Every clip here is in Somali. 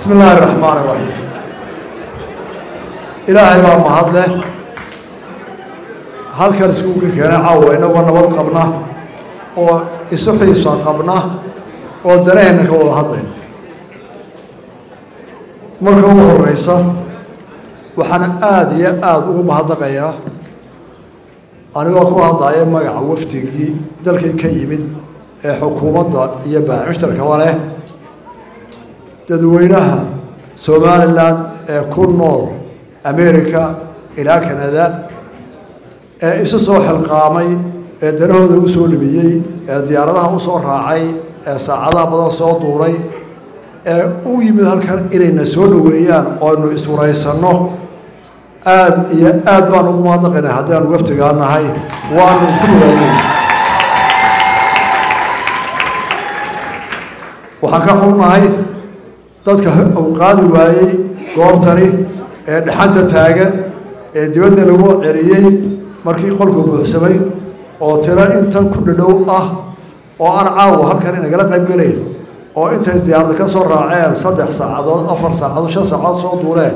bismi illaahi araxmaan iraxiim ilaahay baa mahad leh halkan iskuuka keenay caawa inagoo nabad qabna oo isu xiisa qabna oo danaheenna ka wada hadlayna. Marka ugu horeysa waxaana aada iyo aada ugu mahadnaqayaa. Anigoo ku hadlaya magaca wafdigii dalkii ka yimid ee xukuumadda iyo baacmushtarkaba leh dadweynaha somalilan ee ku nool america ilaa canada ee isu soo xilqaamay ee danahooda u soo dhimiyey ee diyaaradaha u soo raacay ee saacadaha badan soo duulay ee u yimid halkan inayna soo dhoweeyaan oo aynu iswaraysanno aada iyo aada baan ugu mahadnaqaynay haddaanu waftigaa nahay. Waanu ku nugaayey waxaan ka xubnahay dadka uu qaadi waayey goobtani ee dhaxanta taagan ee dibadda lagu celiyey markii qolku buuxsamay oo tiro intan ku dhadhow ah oo aan caawa halkan inagala qayb gelayn oo intay diyaarada ka soo raaceen saddex saacadood afar saacadood shan saacadood soo duuleen.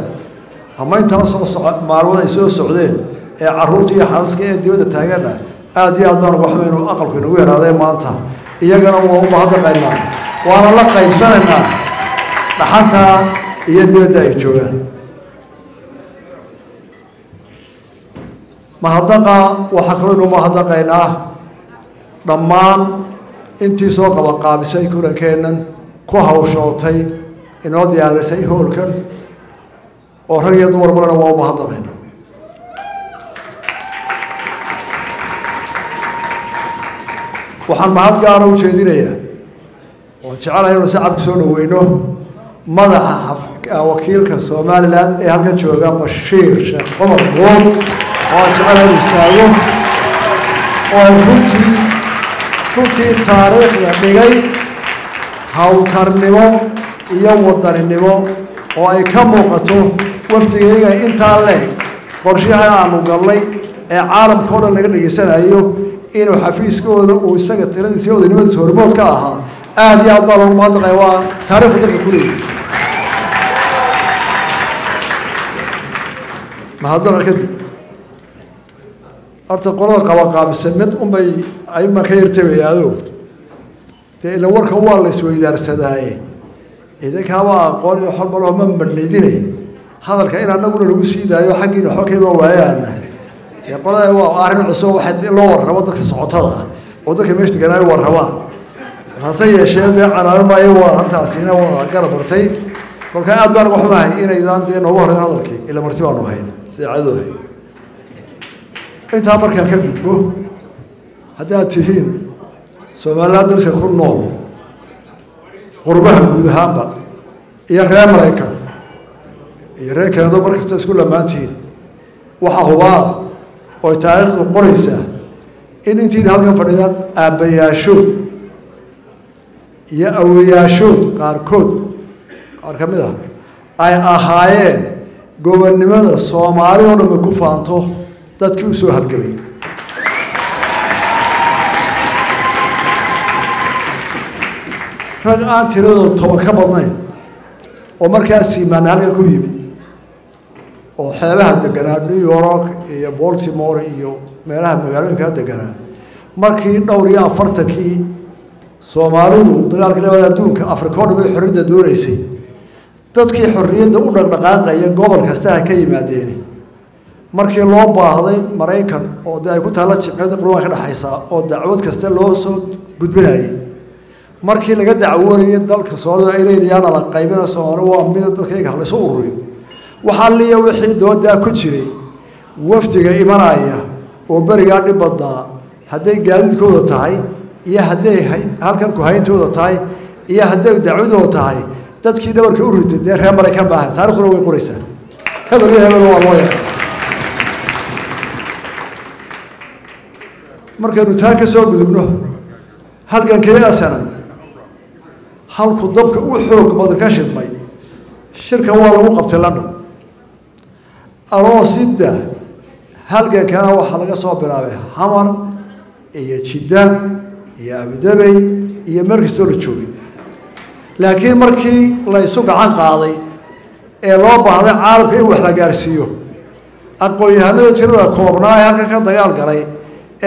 Ama intaa soo soco maalmood ay soo socdeen ee carruurtii iyo xaasaska ee dibadda taaganna aada iyo aad baan inuu aqalku inagu yaraadee maanta. Iyagana waa u mahadnaqaynaa waana la qaybsanaynaa dhaxanta iyo dibadda ay joogaan. Mahadnaqa waxaa kaloo inu mahadnaqaynaa dhammaan intii soo qabanqaabisay kulankeennan ku hawshootay inoo diyaarisay hoolkan oo rag iyo dumar balena waa u mahadnaqayna waxaan mahad gaara u jeedinayaa oon jecelahay inuu sacabka soo dhaweyno madaxa wakiilka somalilan ee halkan jooga bashiir sheekh cumar good oo aan inu istaago. Oo runtii runtii taariikhda dhigay hawlkarnimo iyo wadaninimo oo ay ka muuqato wafdigayga intaa leeg qorshaha aanu galnay ee caalamka dhan laga dhegaysanayo inuu xafiiskooda uu isaga tiradiisa iyo odaynimadiisa hormood ka ahaa aada iyo aad baa loogu mahadnaqaya waa taariikhda dalka kuleeyahy mahadnaqa kadib horta qolada qabanqaabisa mid unbay ayma ka yartabayaado dee ila warkan waa la isweydaarsadaaye. Idinkaaba aqoon iyo xorbaloo ma madhnidine hadalka in anaguna lagu sii daayo xaggiina xogkayma waayaana dee qolada waa arrin cusub waxa loo warrabo dadka socotada oo dadka meesha deganaayo warrabaan hase yeeshee dee canaano maayo waa haltaasina waa garab martay kolka aad baan uga xumahay inaydaan dee noogu horreyn hadalkii ila marti baanu hayn sida cadoo hayn intaa markaan ka gudbo haddaad tihiin somaliland dalka ku nool qurbaha guud ahaanba iyo reer maraykan iyo reer kanado markasta isku lamaantihiin waxaa hubaa oy taariikhdu qoraysaa in intiina halkan fadhida aabbayaashood iyo awayaashood qaarkood. Qaar ka mid ah. Ay ahaayeen gobonnimada soomaali oo dhanba ku faanto dadkii u soo halgamay. Rag aan tiradooda toban ka badnayn oo markaas siimaana halkan ku yimid oo xeebaha deganaa new york iyo baltimore iyo meelaha magaalooyinkaa deganaa markii dhowr iyo afartankii soomaalidu dagaalka labada adduunka afrika o dhan bay xorriyadda doonaysay. Dadkii xorriyadda u dhaqdhaqaaqaya gobol kasta ha ka yimaadeeni markii loo baahday maraykan oo dee ay ku taalla jimciyadda qurban ka dhexaysaa oo dacwad kasta loo soo gudbinayay. Markii laga dacwoonayay dalka soomaalida ay leeyahaana la qaybina soomaali waa mid dadka iyaga laysu ururiyo. Waxaa liya wixii doodaa ku jiray wafdiga imanaya oo berigaa dhib badnaa hadday gaadiidkooda tahay iyo hadday halkan kuhayntooda tahay iyo hadday dacwadooda tahay dadkii dhabarka u ritay dee reer maraykan baaha taarikhduna way qoraysaa. Hebel markaynu taa ka soo gudubno halgankii asanan halku dabka u xoog badan ka shidmay shirkan waa lagu qabtay london aroosidda halgankana waxaa laga soo bilaabay xamar iyo jidda iyo abudabey iyo meel kastoo la joogay. Laakiin markii la isu gacan qaaday ee loo baahday caalamka in wax la gaarsiiyo aqoon-yahanada tirada koobnaa ee halkan ka dagaal galay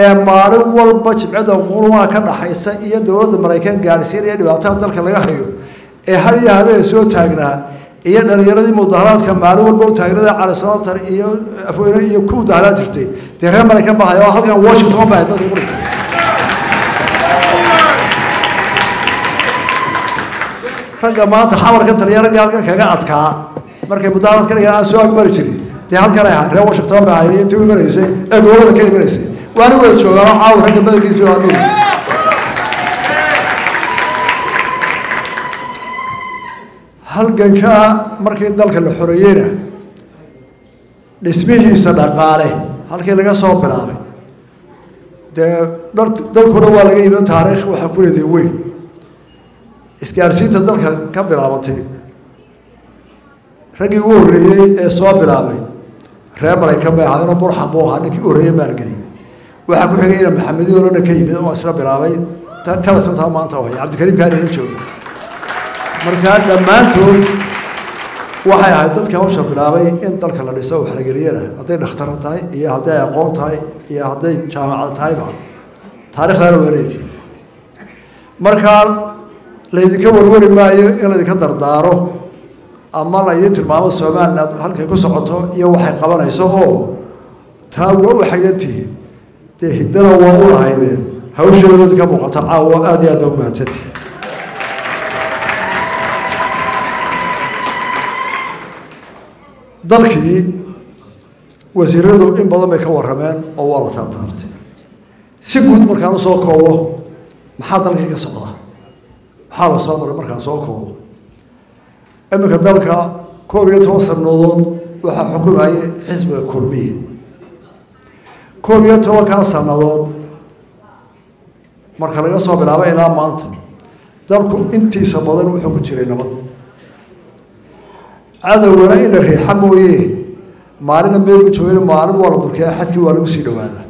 ee maalin walba jibcadda qulumaha ka dhaxaysa iyo dowladda maraykan gaarsiinaya dhibaatada dalka laga hayo ee hal iyo habeen soo taagnaa iyo dhalinyaradii mudaharaadka maalin walba u taagnada cali samatar iyo afweyne iyo ku mudaharaad jirtay. Dee reer maraykan baa haya halkan washington baa dadka ku dhintay ragga maanta xamarka taliya ragga halkan kaga adkaa markay mudaharaad ka dhigaan aan soo agmari jirin dee halkan ay ahayd washington baa ahayd intii imanaysay ee gobollada ka imanaysay waana wada joogaan oo caawa ragga badankiisi waa nuug halganka markii dalka la xoreeyeyna dhismihiisa dhaqaale halkii laga soo bilaabay dee dalkuna waa laga yimi taariikh waxaa ku leedahay weyn isgaarsiinta dalka ka bilaabatay. Raggii ugu horreeyey ee soo bilaabay reer maraykan bay ahaayeenoo burxan buu ahaa ninkii u horreeyey maalgeliyey. Waxaa ku xigay ina maxamediyoo dhan ka yimid oo isla bilaabay. Talasmataa maanta oo haya cabdikariim kaani la jooga. Markaa dhammaantood waxay ahayd dadka hawsha bilaabay in dalka la dhiso waxlageliyana hadday dhakhtaro tahay iyo hadday aqoon tahay iyo hadday jaamacad tahayba taarikhdaana waa leedi markaa laydinka warwari maayo in laydinka dardaaro ama laydin tilmaamo somaliland halkay ku socoto iyo waxay qabanayso oo taa waa u xayantihiin dee hiddana waa u lahaydeen. Hawsheeda idinka muuqata caawa aada iyo aad baa ku mahadsantihin dalkii wasiiradu in badan bay ka warrameen oo waa la taataabtay si guud markaan u soo koobo maxaa dalkii ka socda maxaa la soo maray markaan soo koobo. Iminka dalka koob iyo toban sannadood waxaa xukumayay xisbiga kurmiya koob iyo tobankaa sannadood marka laga soo bilaabo ilaa maanta dalku intiisa badan wuxuu ku jiray nabad. Cadowgana in la riixa mooye maalina meel ku joogin maalin waa la durkeeya xadkii waa lagu sii dhawaada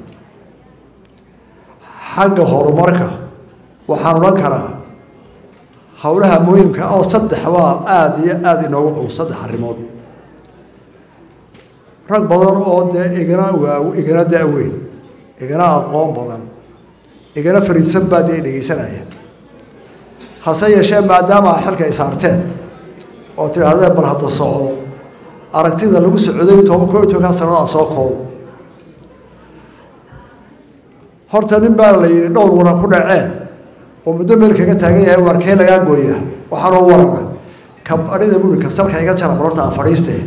xagga horumarka waxaan odhan karaa howlaha muhiimka oo saddexbaa aada iyo aada inoogu cus saddex arrimood. Rag badan oo dee igana waa igana da-weyn igana aqoon badan igana fariidsan baa dee dhegeysanaya. Hase yeeshee maadaama xilka ay saarteen oo tidhaahdeen bal hadda socdo aragtida lagu socday toban koo iyo tobankaa sannadaa soo koobo horta nin baa la yidhi dhowr waran ku dhaceen oo muddo meel kaga taagan yahay waarkee lagaa gooyaa waxaanoo warana kabadhida burinka salka iga jara balorta aan fadhiistee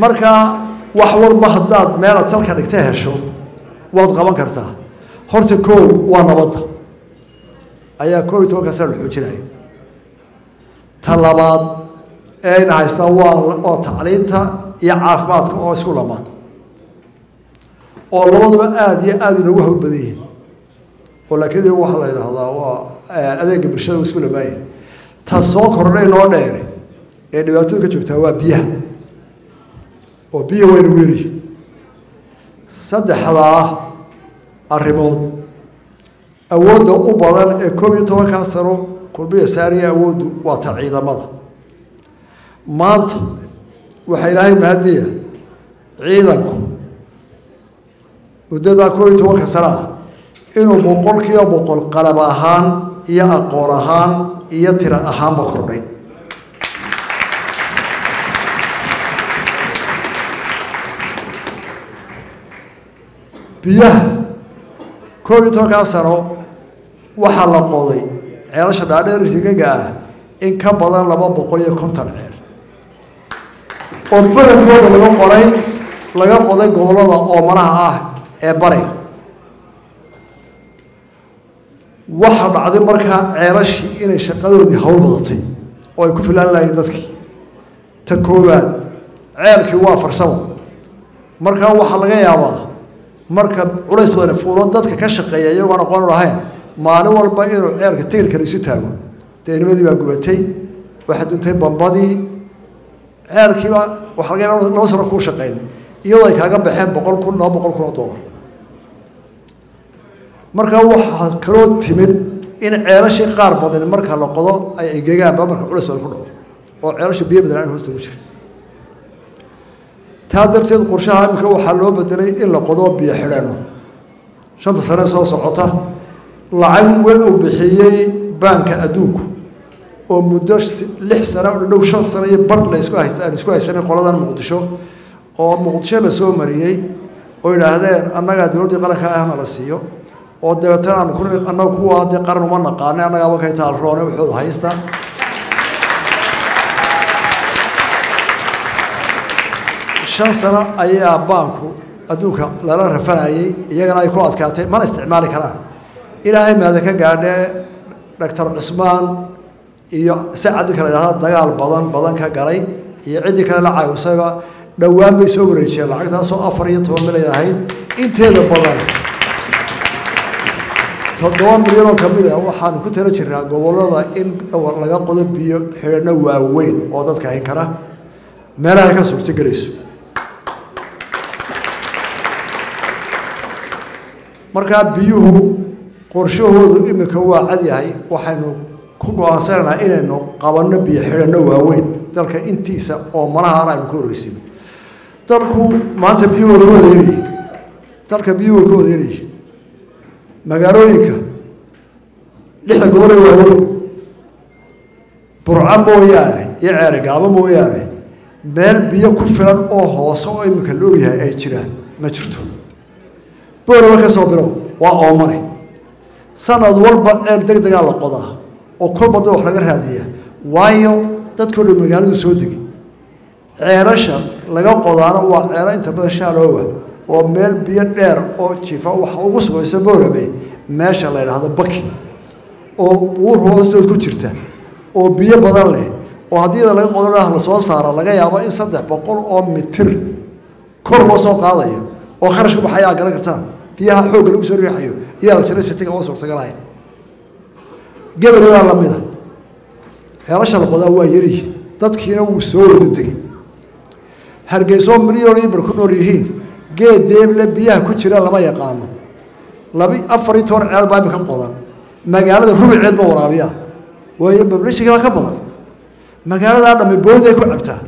marka wax walba haddaad meelaad salka dhigta hesho waad qaban kartaa. Horta koow waa nabadda ayaa koob iyo tobanka sana la xoojinaya ta labaad ee ayna haystaa waa waa tacliinta iyo caafimaadka oo isku lamaan oo labaduba aada iyo aada inoogu hawl badan yihiin. Oo laakiin iyagu waxaa la yidhaahdaa waa adeega bulshada isku lamaaya ta soo kordhay noo dheere ee dhibaatada ka joogtaa waa biyaha. Oo biya waynagu yerihi saddexdaa arrimood. Awoodda u badan ee koob iyo tobankaa sano kulmiya saariya awooddu waa ta ciidamada. Maanta waxaa ilaahay mahadiya ciidanku muddadaa koob iyo tobanka sano ah inuu boqol kiiba boqol qalab ahaan iyo aqoon ahaan iyo tira ahaanba kordhay. Biyaha koob iyo tobankaa sano waxaa la qoday ceelasha dhaadheer rigaga ah in ka badan laba boqol iyo konton ceel. Oo badankooda laga qoray laga qoday gobollada oomanaha ah ee bariga waxaa dhacday markaa ceelashii inay shaqadoodii hawl badatay oo ay ku filaan lahayen dadkii. Ta koobaad ceelkii waa farsamo. Markaa waxaa laga yaabaa marka culays badan fuulo dadka ka shaqeeya iyagoon aqoon u lahayn maalin walba inuu ceelka tigirkale isu taago. Deenimadii baa gubatay waxaa duntay bambadii. Ceelkiiba waxa laga yaaba laba sano kuu shaqeyn iyadoo ay kaaga baxeen boqol kun laba boqol kun oo dollar markaa waxaa kaloo timid in ceelashii qaar badan marka la qodo ay egegaanba marka culis badan ku dhaco oo ceelasha biyo badan aan hoosta ugu jira taa darteed qorshaha iminka waxaa loo bedelay in la qodo biyo xidhanno. Shanta sane soo socota lacag we uu bixiyey baanka adduunku oo muddo lix sane oo dhow shan sane iyo badh la isku haysta aan isku haysanay qoladan muqdisho oo muqdisho la soo mariyey oo yidhaahdeen annagaa dowladdii qaranka ahna la siiyo oo dabeetana annaga kuwa dee qaran uma naqaanay annagaaba kay taalroone waxooda haysta. Shan sano ayaa baanku adduunka lala rafanayey iyagana ay ku adkaatay. Mana isticmaali karaan. Ilaahay maada ka gaadhee doctor cismaan iyo sacaddi kale idhahda dagaal badan badan ka galay iyo ciddii kale la caawisayba dhowaan bay soo wareejiyeen lacagtaasoo afar iyo toban milyan ahayd. Inteeda badan toddoba milyan oo a waxaanu ku tala jiraa gobollada in laga qodo biyo xidhanno waaweyn oo dadka hayn kara. Meelaha ka suurtogelayso markaa biyuhu qorshahoodu iminka waa cad yahay waxaynu ku go'aansanaynaa inaynu qabanno biyo xidhanno waaweyn dalka intiisa oo malahaan aynu ka horreysino dalku maanta biyuhu way ka yaryihin dalka biyuhu way ka yaryihin magaalooyinka. Lixda gobol ee waaweyn burco mooyaane iyo ceerigaabo mooyaane. Meel biyo ku filan oo hoose oo iminka la ogyahay ay jiraan. Ma jirto. Booraba ka soo bilow waa oomane. Sanad walba ceel deg degaa la qodaa oo kolba da wax laga raadiyaa. Waayo dadkao dhan magaaladu soo degi ceelasha laga qodaana waa ceelo inta badan shaaloowa oo meel biyo dheer oo jifa waxa ugu sugaysa boorame meesha la yidhaahdo baki oo buur hoostood ku jirta oo biyo badan leh oo haddii iyada laga qodo la soo saaro laga yaabo in saddex boqol oo mitir kor loo soo qaadayo oo kharash ku baxaya aad garan kartaan biyaha xoogga lagu soo riixayo iyo electricity-ga oo suurtagalaya. Gebeladaa lamida heelasha la qodaa waa yariyi dadkiina wuu soo wada degay. Hargeysoo milyan iyo bar ku nool yihiin geed deeble biyaha ku jira lama yaqaano. Labi afar iyo toban ceel baa imika qodan. Magaalada rubiceed ma waraabiyaan waayo bablishigaa ka badan. Magaaladaa dhamme boodi ay ku cabtaa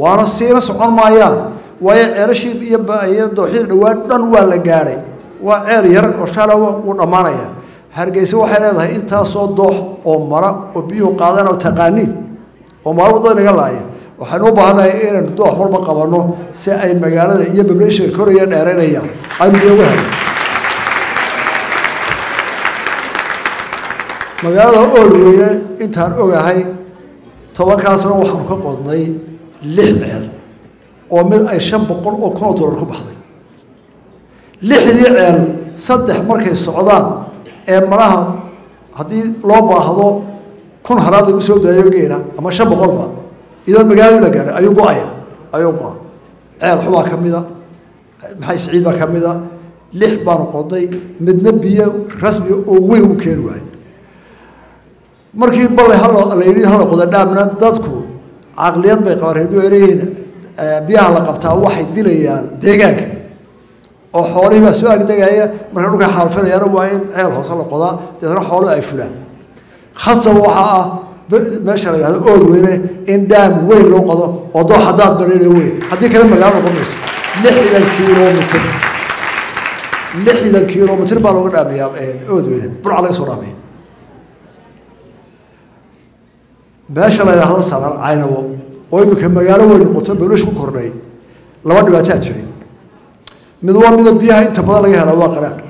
waana siina socon maayaan. Waayo ceelashii iyo dooxyada dhowaan dhan waa la gaadhay waa ceel yar oo shaala wuu dhammaanaya. Hargeysa waxay leedahay intaasoo doox oo mara oo biyuhu qaadaan oo taqaaniin. Oo waddada naga laaya waxaynu u baahannahay inaynu doox walba qabanno si ay magaalada iyo bableeshiga koraya dheeraynaya aynu helno magaalada ood weyne intaan ogahay tobankaasna waxaanu ka qodnay lix ceel oo mid ay shan boqol oo kun dollar ku baxday. Lixdii ceel saddex markay socdaan ee malaha haddii loo baahdo kun halaad lagu soo daayo geela ama shan boqolba iyadoo magaaladii la gaadhay ayuu go'aya ayuu go-a ceel xubaa ka mida maxay siciid baa ka mida lix baanu qodnay midna biyo rasmi oo weyn u keeni waayo markii bale hal la yidhi hala qoda dhaamna dadku caqliyad bay qabaan reer beerihiin biyaha la qabtaa waxay dilayaan deegaanka oo xoolihii baa soo agdegaya marka dhulka xaalfinayaana waa in ceel hoose la qodaa deetna xooluhu ay fulaan khasab waxaa ah meesha la yidhahdo ood weyne in dhaam weyn loo qodo oo doo hadaad badheena weyn. Haddii kale magaalo noqon mayso. Lixdan kilomitr lixdan kilomitr baa looga dhaamayaa ood weyne burca laga soo dhaamaya. Meesha la yidhaahdo salar caynabo oo iminka magaalo weyn noqoto balosh ku kordhay laba dhibaataa jiray mid waa mida biyaha inta badan laga helaa waa qaraadh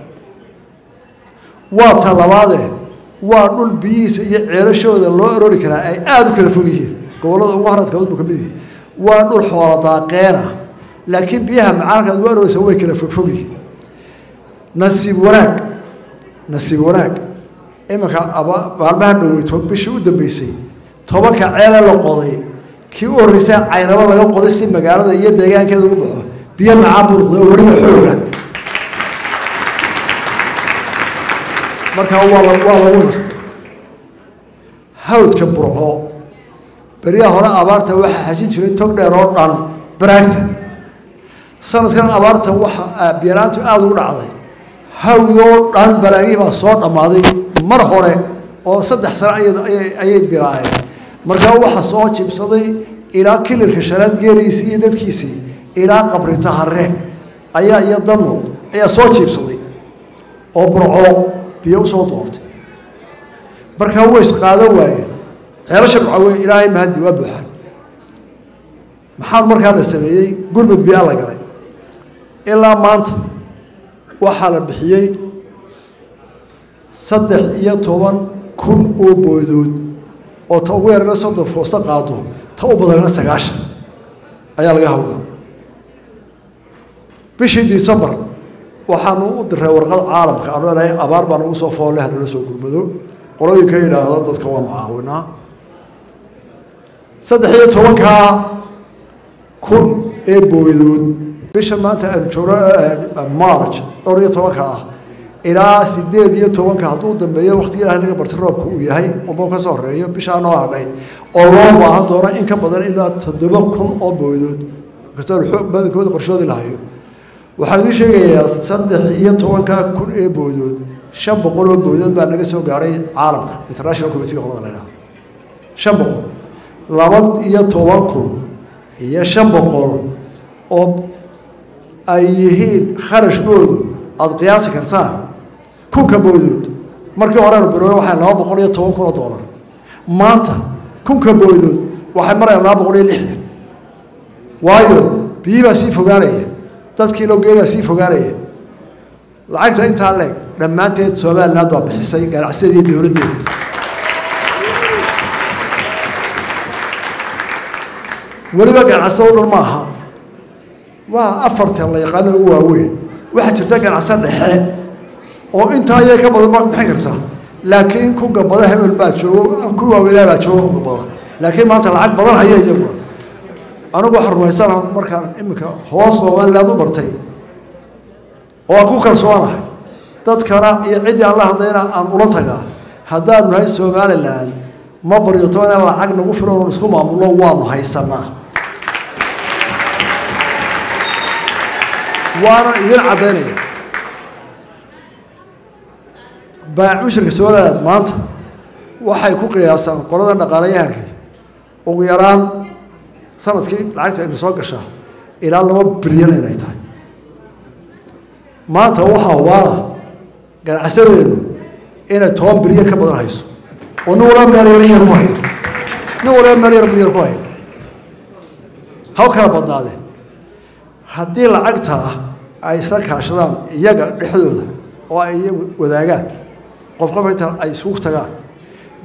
waa talabaade waa dhul biyihiisa iyo ceelashooda loo aroori karaa ay aada u kala fog yihiin gobollada ugu haradka mid ka mid yihi waa dhul xoola daaqeena laakiin biyaha macaanka aad ugu arooreysa way kala fogfog yihiin nasiib wanaag. Nasiib wanaag. Iminka maalmaha dhaweyto bishii u dambeysay tobanka ceele la qoday kii u horreysay caynabo laga qoday si magaalada iyo deegaankeeda ugu baxo biyo macaan buu noqday oo weliba xooga markaa waa la waa lagu nastay. Hawdka burco beriyaha hore abaarta waxaa xajin jiray tog dheer oo dhan baraagta. Sanadkan abaarta waxa biyanaantu aada ugu dhacday. Hawdoo dhan baraagihii baa soo dhammaaday mar hore oo saddex sano ayay bilaayeen. Markaa waxaa soo jibsaday ilaa kilirka shanaad geeliisii iyo dadkiisii ilaa qabrita hare ayaa iyo danood ayaa soo jiibsaday oo burco biyo u soo doontay markaa way isqaadan waayeen ceelasha macawe ilaahay mahadi waa buuxaan maxaa markaa la sameeyey gurmud biyaa la galay. Ilaa maanta waxaa la bixiyey saddex iyo toban kun oo boodood oo ta ugu yarana soddon foosta qaado ta u badanna sagaashan ayaa laga hawlgalay bishii decembar waxaanu u diray warqad caalamka. Aanu lenahay abaar baa nagu soo foole hanala soo gurmado. Qolooyinka yidhaahdo dadka waa mucaawinaa saddex iyo tobankaa kun ee boodood bisha maanta joogno march dhowr iyo tobanka ah ilaa sideed iyo tobanka hadduu dambeeyo waqtiga ilahay naga barti roobka uu yahay uma ka soo horeeyo bishaa noo hadhay oo loo baahan doono in ka badan ilaa toddoba kun oo boodood inkastoo badankooda qorshoodi lahayo waxaan idin sheegayaa saddex iyo tobanka kun ee boodood shan boqol oo boodood baa naga soo gaadhay caalamka international committeega qolada la yidhahdo shan boqol laba iyo toban kun iyo shan boqol oo ay yihiin kharashkoodu aada qiyaasi kartaan. Kunka boodood markii horeanu bilowda waxay laba boqol iyo toban kun oo doolar maanta kunka boodood waxay marayaan laba boqol iyo lixdan waayo biyii baa sii fogaanaya dadkii loo geeyaa sii fogaanaya lacagta intaa leeg dhammaanteed somaliland baa bixisay ganacsideeda iyo dowladdeeda weliba ganacsado dhan ma aha waa afartan la yaqaano ugu waaweyn. Waxaa jirta ganacso dhexe oo intaa ayay ka badan ma bixin karta. Laakiin ku gabada hebel baa joogo ku waaweynaa baa joogo ku gabada. Laakiin maanta lacag badan haya iyaguna anigu waxaan rumaysana markaan iminka hoos somaliland u bartay. Oo aan ku kalsoonahay dadkana iyo ciddii aan la hadlayna aan ula tagaa haddaanu nahay somaliland ma baryo toban in lacag nagu filan oon isku maamulno waanu haysanaa waana idin caddaynaya baacushirka somaliland maanta waxay ku qiyaasaan qolada dhaqaalayahankii ugu yaraan sannadkii lacagta aynu soo gashaa ilaa laba bilyan inay tahay. Maanta waxaa hubaana ganacsadeenu inay toban bilyan ka badan hayso. Oo nin walba meel yar yar ku hayo. Nin walba meel yar yar ku hayo. Haw kala badnaade. Haddii lacagtaa ay isla kaashadaan iyaga dhexdooda oo ay iyagu wadaagaan qof qof inta ay isugu tagaan.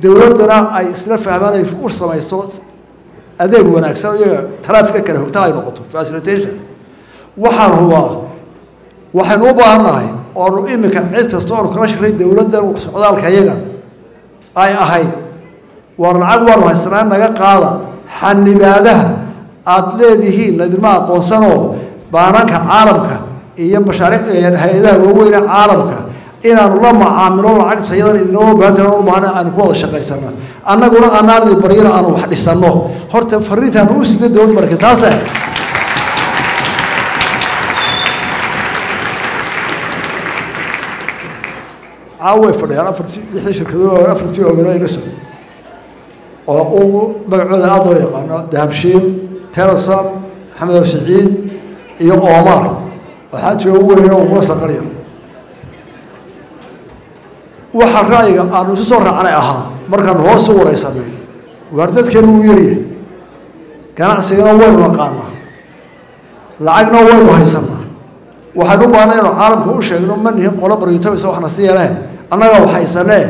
Dowladdana ay isla fahmaan ay u samayso adeeg wanaagsan iyaga taraafika kale hogta ay noqoto facilitation. Waxaan hubaa waxaynu u baahannahay oonu iminka cid kasta oonu kala shiray dowladdan socdaalka iyaga ay ahayd. War lacag waanu haysanaa naga qaada xanibaadaha aada leedihiin laydinma aqoonsanoo baanaanka caalamka iyo mashaariic hay'adaha waaweyne caalamka inaanu la macaamilo lacagta iyadan idinoo baahanta u baahna aanu ku wada shaqaysana annaguna anaan idin baryana aanu wax dhisanno. Horta fariintaanu u sida dowlad marka taase. Caaway fadhiyaan afartii lixdii shirkadood afartii oomina ila socday oo ugu magacooda aada loo yaqaano dahabshiin terasan maxamed ab siciid iyo oomar waxaa jira ugu weyne ugula saqarya waxaa ra'yiga aanu isu soo raacnay ahaa markaanu hoos u waraysanay waar dadkeenu wuu yaryahay ganacsigana waynu naqaanaa lacagna waynu haysanaa. Waxaynu u baahnay inu caalamka u sheegno ma nihin qolo baryutabaysa waxna si yeeleh annaga wax haysanee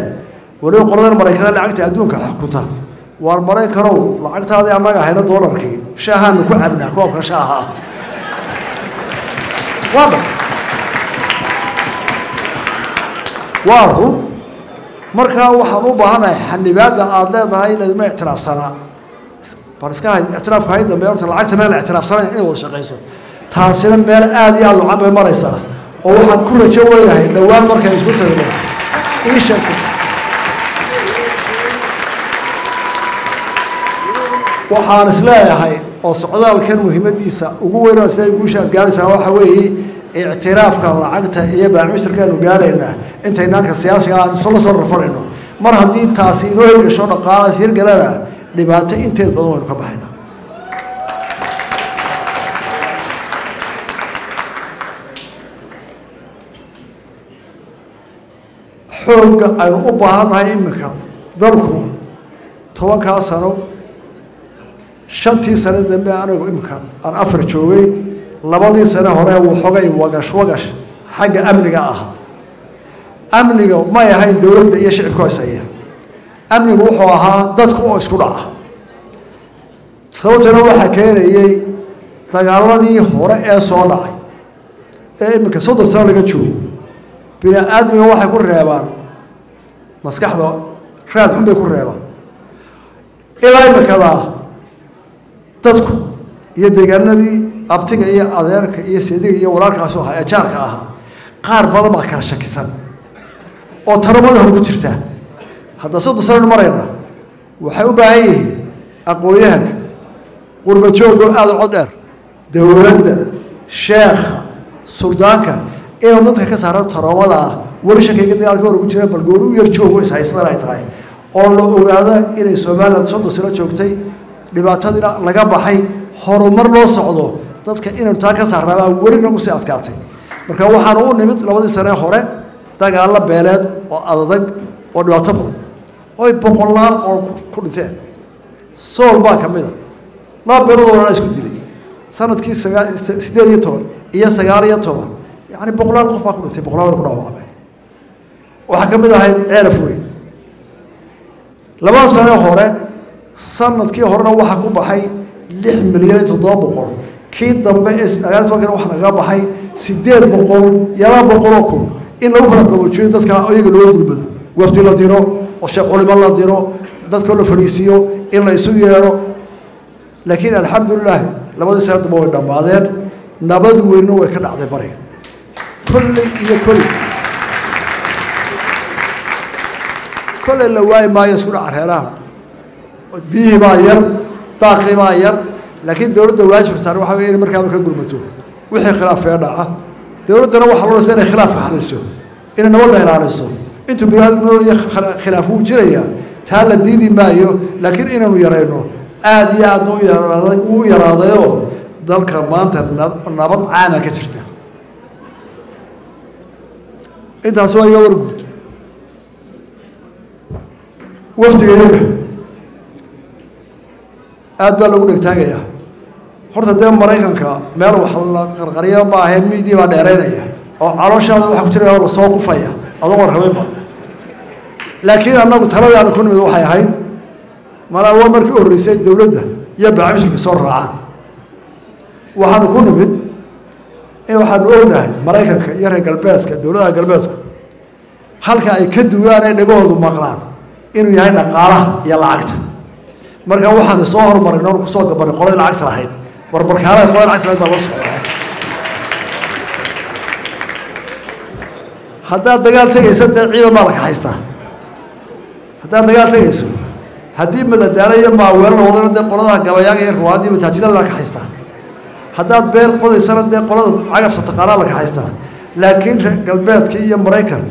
weliba qoladan maraykana lacagta adduunka xukunta waar maraykanow lacagtaadii annaga hayna doolarkii shaahaanu ku cabnaa koobka shaaha. Ah waa run markaa waxaan u baahanahay xanibaadda aada leedahay laydma ictiraafsanaa bal iska dambe horta lacagta meel ictiraafsanayn inay wada shaqayso taasina meel aada iyo aada ucan bay maraysaa oo waxaan ku rajo weynahay dhowaan markay isku tagno. Waxaan is leeyahay oo socdaalkan muhiimadiisa ugu weynaa siday gaaraysaa waxa weeye ictiraafka lacagta iyo baacmishirkaanu gaaraynaa intaynaanka siyaasiga aan isla soo rafanayno mar haddii taasi inoo hirgasho dhaqaalaas hirgalana dhibaato inteed badan waynu ka baxayna. Xoogga aynu u baahannahay iminka. Dalku tobankaa sano shantii sane dambe anigu iminka aan afar joogay labadii sane hore waxoogay wagash wagash. Xagga amniga ahaa amniga may ahayn dowladda iyo shicibka hoseeya amnigu wuxuu ahaa dadku oo isku dhaca. Sababtana waxaa keenayey dagaaladii hore ee soo dhacay ee iminka soddon sano laga joogo. Bini aadmiga waxay ku reebaan maskaxda raad xun bay ku reebaan. Ilaa imikadaa dadku iyo deegaanadii abtiga iyo adeerka iyo seediga iyo walaalkaasu ahaa ee jaarka ahaa qaar badan baa kala shakisan oo tarumada hore ku jirtaa hadda soddon sananu marayna waxay u baahan yihiin aqoon-yahanka qurba joogoo aada u cod dheer dowladda sheekha suldaanka inuu dadka ka saaro taroomada ah. Weli shakayga dagaalka hore ku jira bal gooni u yar joogo ishaysadan ay tahay. Oo la ogaado inay somalilan soddon sano joogtay dhibaatadiina laga baxay horumar loo socdo dadka inaynu taa ka saarnaabaa weli nagu adkaatay. Marka waxaanu u nimid labadii sanee hore dagaallo beeleed oo adadag oo dhibaato badan. Oy boqolaal oo ku dhinteen sool baa ka mid a. Laba beelood oo isku dilay. Sanadkii sideed iyo toban iyo sagaal iyo toban. Yani boqolaal qof baa ku dhintay boqolaal ku dhaawacmeen waxaa ka mid ahayd ceelaf weyn. Labada sane hore sannadkii horena waxaa ku baxay lix milyan iyo toddoba boqol. Kii dambe ee sagaal tobankana waxaa nagaga baxay sideed boqol iyo laba boqoloo kun in lagu kala qaboojiyo dadka iyaga loo gulbado wafti la diro culimo la diro dadkoo la fadhiisiiyo in la isu yeedho laakiin alxamdulilaahi labadii sane dambe way dhammaadeen. Nabad weynna way ka dhacday bariga kolley iyo kolley kolley la waayi maayo isku dhaca reeraha. Biyihii baa yar daaqii baa yar. Laakiin dowladda waajibka saaran waxa wey inay markaaba ka gurmato wixii khilaafee dhaca dowladdana waxaa loo dhasa inay khilaafka xaliso inay nabadda ilaaliso intuu biniaadamnimada khilaaf wuu jirayaa taa la diidi maayo laakiin inaynu yarayno aada iyo aadna u yaraadayoo dalka maanta nabad caama ka jirta. Intaas waa iga warguud. Wafdigeeda aada baa lagu dhegtaagayaa horta dee maraykanka meel wax la qarqariya ma ahee miidia baa dheeraynaya. Oo calooshaada waxa ku jiraya la soo qufaya adoon rabaynba laakiin annagu taladii aanu ku nimid waxay ahayd malaa waa markii horreysay dowladda iyo baacmishirka soo raacaan. Waxaanu ku nimid in waxaanu ognahay maraykanka iyo reer galbeedka dowladaha galbeedku halka ay ka dugaan ay dhagahoodu maqlaan inuu yahay dhaqaalaha iyo lacagta. Marka waxaanu soo hormarin oon ku soo gabanay qoladii lacagta lahayd haddaad dagaal tegaysa dee ciidan baa la kaxaystaa haddaad dagaal tegayso haddii madadaalo iyo maaweelo la wadana dee qoladaha gabayaaga iyo ruwaadii mataajila la kaxaystaa haddaad beer qodaysana dee qolada cagabta taqaanaa la kaxaystaa laakiin galbeedka iyo maraykan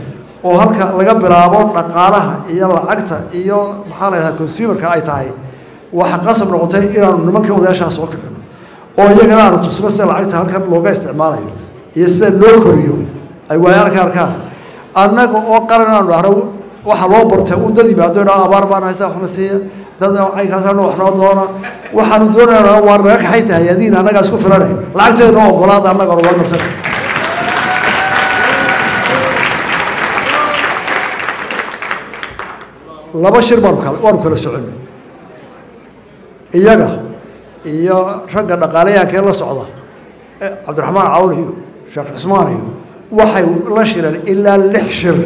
oo halka laga bilaabo dhaqaalaha iyo lacagta iyo maxaa la yidhaha consumerka ay tahay waxa qasab noqotay inaanu nimankii odayaashaa soo kicino oo iyagana aanu tusno sida lacagta halkan looga isticmaalayo iyo sida loo koriyo ay waayaalka arkaan annaga oo qaran aanu dhahno waxa loo bartay un dad yimaado inaa abaar baan haysa waxna siiya dad caynkaasana wax noo doona waxaanu doonaynaa waa naga kaxaysta hay'adiin annagaa isku filane lacagteeda noo ogolaada annaga oga marsan laba shir baanu kala waanu kala soconay. Iyaga iyo ragga dhaqaalayahankee la socda cabdiraxmaan cawn iyo sheekh cismaan iyo waxay la shireen ilaa lix shir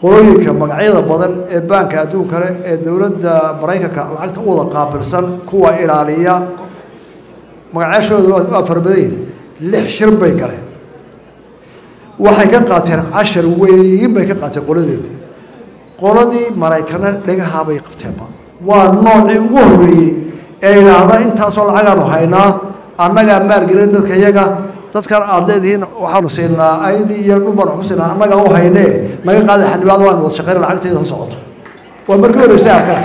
qolooyinka magacyada badan ee baanka adduunkale ee dowladda maraykanka lacagta u wada qaabilsan kuwa ilaaliya magacyashooda waa farabadayin lix shir bay galeen. Waxay ka qaateen cashar weyn bay ka qaateen qoladeedu qoladii maraykana dhagahaabay qabteenba waa noocii ugu horreeyey ee idhaahda intaasoo lacagaanu haynaa annagaa maalgelin dadka yaga dadkan aad leedihiin waxaanu siinaa ayni iyo dhulbaan wax ku siinaa annaga u haynee naga qaada xanibaad waan wada shaqeyna lacagteeda ha socoto. Waa markii horeysa arkaan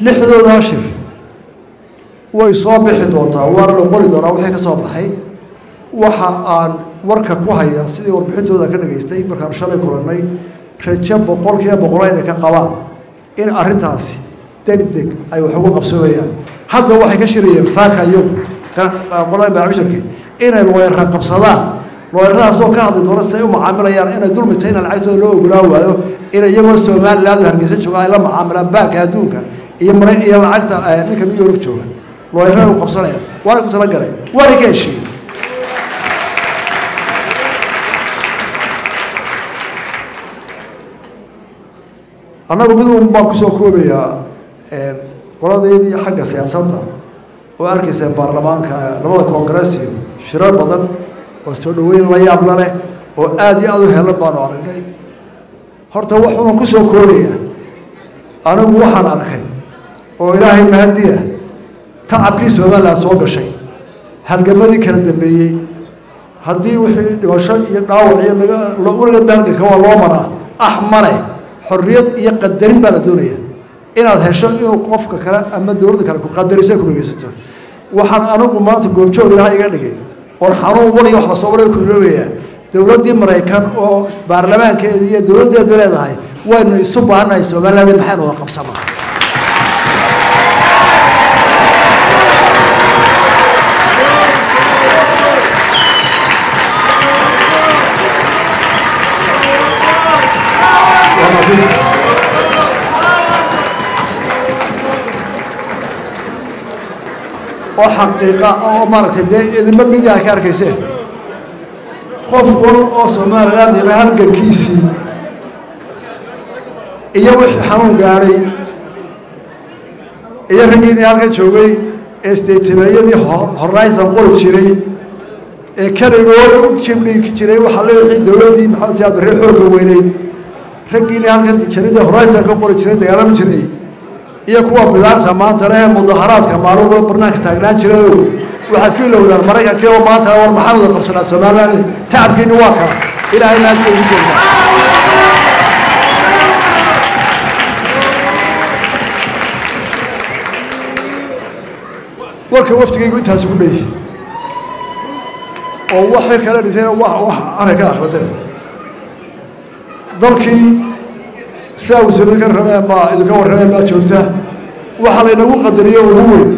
lixdooda shir way soo bixi doontaa waana la qori doonaa wixii ka soo baxay. Waxa aan warka ku haya sidii warbixintooda ka dhageystay markaan shalay kulannay rajo boqolkiiba boqola inay ka qabaan in arrintaasi deg deg ay wax ugu qabsoomayaan hadda waxay ka shirayeen saaka iyagu qolada maamishirki inay looyara qabsadaan. Looyaradaasoo ka hadli doona siday u macaamilayaan inay dulmita ina lacagtooda loo ogolaa waayo inay iyagoo somaliland hargeysa jooga ay la macaamilaan baanka adduunka iyo mara iyo lacagta ninka new york jooga. Looyarada u qabsanayaan waana ku tala galay waana ka heshiiyey annagu mid un baan ku soo koobayaa qoladeedii xagga siyaasadda oo arkayseen baarlamaanka labada koongaresiyo shirar badan oo soo dhaweyn la yaabla leh oo aada iyo aada u helan baanu aragnay horta waxuunan ku soo koobayaa. Anigu waxaan arkay oo ilaahay mahadiya tacabkii somaliland soo gashay halgamadii kala dambeeyey. Haddii wixii dhimasho iyo dhaawac iyo laga weliga dahalganka waa loo maraa. Ah mane xorriyad iyo qadarin baa la doonaya inaad hesho inuu qofka kale ama dowladda kale ku qadariso ku dhegeysato waxaan anigu maanta goobjoog ilaha iga dhigay. Oon xanuun wal iyo wax la soo waray ku iloobayaa dowladdii maraykan oo baarlamaankeedi iyo dowladdeedu leedahay waynu isu baahannahay somaliland maxaynu wada qabsanaa oo xaqiiqa oo maaragtay dee idinba midiha ka arkayseen qof wal oo somaliland hela halgankiisii iyo wixii xanuun gaadhay iyo raggiini halkan joogay ee steytimeeyadii horizon qori jiray ee keligood u jibdhigi jiray waxaa le wixii dowladdii maxamed siyaad barre xoogga weyneyd raggiini halkan jaridii horizon ka qori jiray dagaalami jiray iyo kuwa bidaarta maanta leh mudaharaadka maaluba barnaanka taagnaan jirayo waxaad ku ilowdaan maraykankii maanta war maxaan wada qabsanaa somaliland tacabkiina waa kaa ilaahay maadka ugu jeedaa warka waftigaygu intaas ugu dheyi oo waxay kala dhiseen wax wax anay ka akhriseen dalkii sidaa wasiirada ka rameen baa idinka warrameen baa joogta waxaa laynagu qadariyo ugu weyn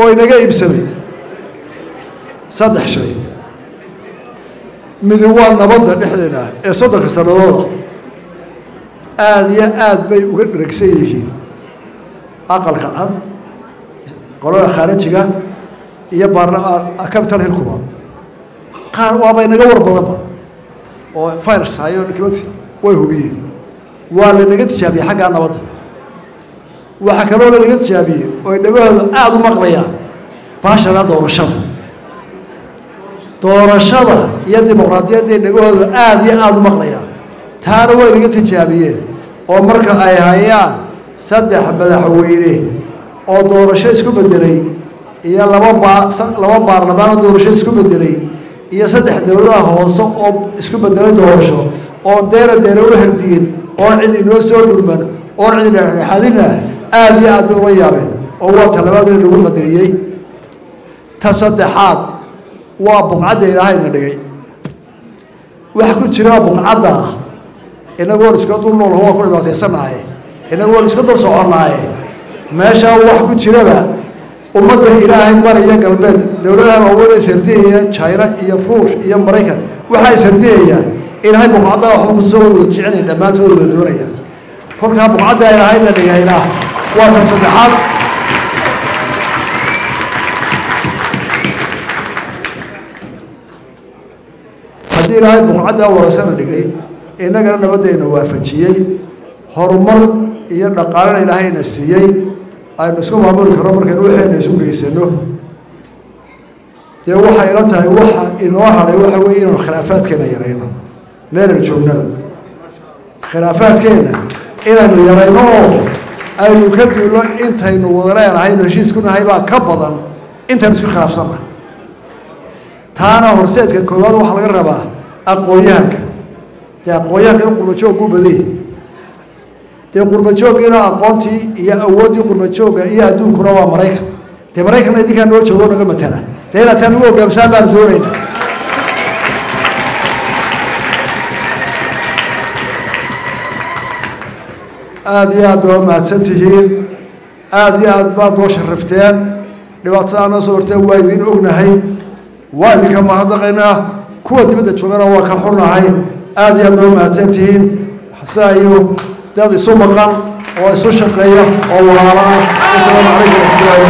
oo inaga iibsamay saddex shay. Midi waa nabadda dhexdeena ee soddonka sanadooda. Aada iyo aad bay uga dheragsan yihiin. Aqalka cad qolada khaarijiga iyo baarla capital hilkuba qaar waaba inaga war badanba oo virus hayo documenty way hubiyeen waa lanaga tijaabiyey xaggaa nabadda. Waxaa kaloo lanaga tijaabiyey oo ay dhagahooda aada u maqlayaan baashana doorashada. Doorashada iyo dimuqraadiyadday dhagahooda aada iyo aada u maqlayaan. Taana way naga tijaabiyeen oo marka ay hayaan saddex madaxweyne oo doorasho isku bedelay iyo laba baa laba baarlamaan oo doorasho isku bedelay iyo saddex dowladaha hoose oo isku bedelay doorasho oon deera deera u herdiyin oon cid inoo soo dhurman oon cid dhexdhexaadin ah aada iyo aad bay uga yaabeen oo waa talabaad in lagu qadariyey. Ta saddexaad waa buqcadda ilaahayna dhigay. Waxa ku jira buqcadda ah. Inagu waan iska dul nool waa ku dhibaataysanahay inagu waan iska dul soconnaaye meeshaa wax ku jiraba ummadda ilaahay bariya galbeed dowladaha waaweyn ay sardiyayaan china iyo ruush iyo maraykan waxa ay sardiyayaan ilaahay buqcadda waxba ku soo wada jecinaya dhammaantood wada doonayaan kolkaa buqcadda ilaahayna dhigayna waa ta saddexaad. Haddii ilaahay buqcaddaa warasana dhigay innagana nabaddeena waafajiyey horumar iyo dhaqaalena ilaahayna siiyey. Aynu isku maamuli karno markaynu waxayna isu geysano dee waxay ila tahay waxa inoo hadhay waxa weeye inaynu khilaafaadkeena yarayno meelaynu joognaba khilaafaadkeena inaynu yarayno oo aynu ka duulno intaynu wada leenahay aynu heshiis ku nahay baa ka badan intaynu isku khilaafsannahay taana horseedka koowaad waxaa laga rabaa aqoon-yahanka. Dee aqoon-yahanka in qurbajooggu badaya dee qurbajooggiina aqoontii iyo awooddii qurbajoogga iyo adduunkuna waa maraykan dee maraykanna idinkaa noo joogo naga matala dee inaad taa nagu hogaamsaan baanu doonayna aada iyo aad baa mahadsan tihiin. Aada iyo aad baad noo sharafteen. Dhibaatada noo soo horteen waa idiin ognahay. Waa idinka mahadnaqaynaa. Kuwa dibadda joogana waa ka xunnahay aada iyo aad noo mahadsan tihiin. Sidaa iyo dad isu maqan oo isu shaqeeya oo walaala. Ah asalaamu calaykum waraxmatullahi